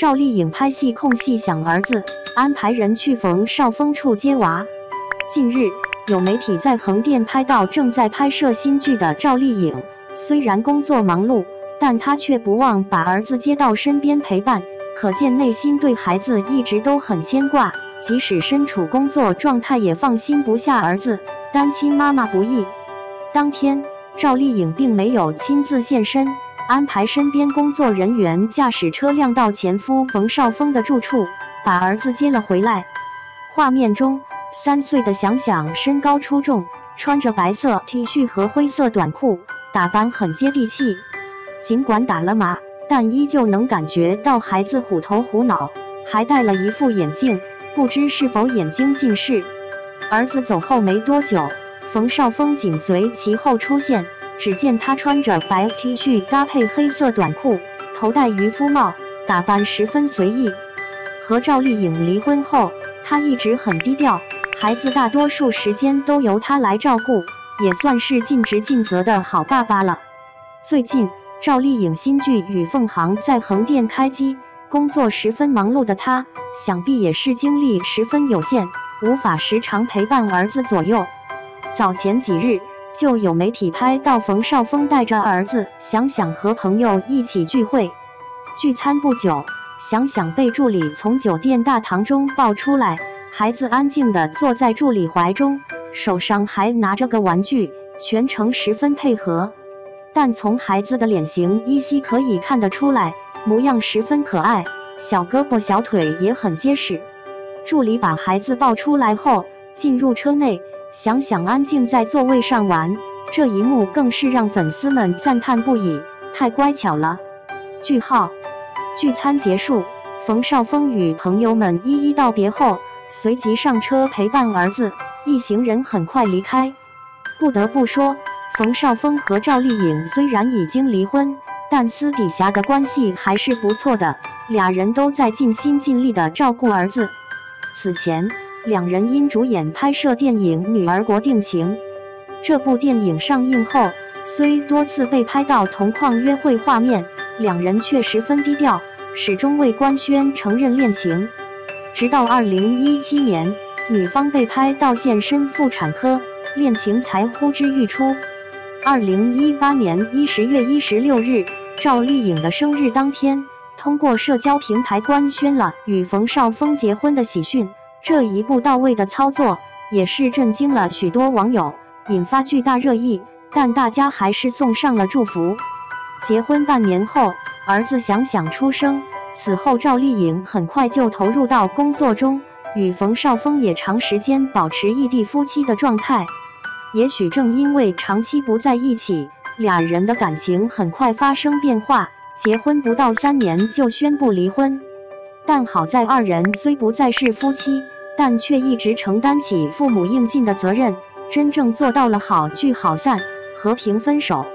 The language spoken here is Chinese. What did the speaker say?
赵丽颖拍戏空隙想儿子，安排人去冯绍峰处接娃。近日，有媒体在横店拍到正在拍摄新剧的赵丽颖，虽然工作忙碌，但她却不忘把儿子接到身边陪伴，可见内心对孩子一直都很牵挂。即使身处工作状态，也放心不下儿子。单亲妈妈不易。当天，赵丽颖并没有亲自现身，安排身边工作人员驾驶车辆到前夫冯绍峰的住处，把儿子接了回来。画面中，三岁的想想身高出众，穿着白色 T 恤和灰色短裤，打扮很接地气。尽管打了码，但依旧能感觉到孩子虎头虎脑，还戴了一副眼镜。不知是否眼睛近视。儿子走后没多久，冯绍峰紧随其后出现。只见他穿着白 T 恤搭配黑色短裤，头戴渔夫帽，打扮十分随意。和赵丽颖离婚后，他一直很低调，孩子大多数时间都由他来照顾，也算是尽职尽责的好爸爸了。最近，赵丽颖新剧《与凤行》在横店开机，工作十分忙碌的他。想必也是精力十分有限，无法时常陪伴儿子左右。早前几日，就有媒体拍到冯绍峰带着儿子想想和朋友一起聚会。聚餐不久，想想被助理从酒店大堂中抱出来，孩子安静地坐在助理怀中，手上还拿着个玩具，全程十分配合。但从孩子的脸型依稀可以看得出来，模样十分可爱。小胳膊小腿也很结实。助理把孩子抱出来后，进入车内，想想安静在座位上玩。这一幕更是让粉丝们赞叹不已，太乖巧了。句号。聚餐结束，冯绍峰与朋友们一一道别后，随即上车陪伴儿子，一行人很快离开。不得不说，冯绍峰和赵丽颖虽然已经离婚，但私底下的关系还是不错的。俩人都在尽心尽力地照顾儿子。此前，两人因主演拍摄电影《女儿国》定情。这部电影上映后，虽多次被拍到同框约会画面，两人却十分低调，始终未官宣承认恋情。直到2017年，女方被拍到现身妇产科，恋情才呼之欲出。2018年1十月16日，赵丽颖的生日当天。通过社交平台官宣了与冯绍峰结婚的喜讯，这一步到位的操作也是震惊了许多网友，引发巨大热议。但大家还是送上了祝福。结婚半年后，儿子想想出生，此后赵丽颖很快就投入到工作中，与冯绍峰也长时间保持异地夫妻的状态。也许正因为长期不在一起，俩人的感情很快发生变化。结婚不到三年就宣布离婚，但好在二人虽不再是夫妻，但却一直承担起父母应尽的责任，真正做到了好聚好散，和平分手。